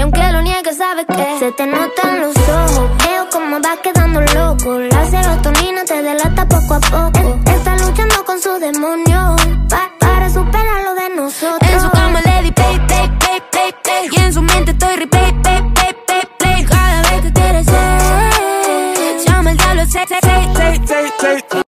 Y aunque lo niegue sabes que se te notan los ojos. Veo cómo vas quedando loco. La serotonina te delata poco a poco. Está luchando con su demonio pa- para superar lo de nosotros. En su cama le di play, play, play, play, play Y en su mente estoy replay, play, play, play, play Cada vez que quiere ser Llama el diablo, say, say, say, say, say, say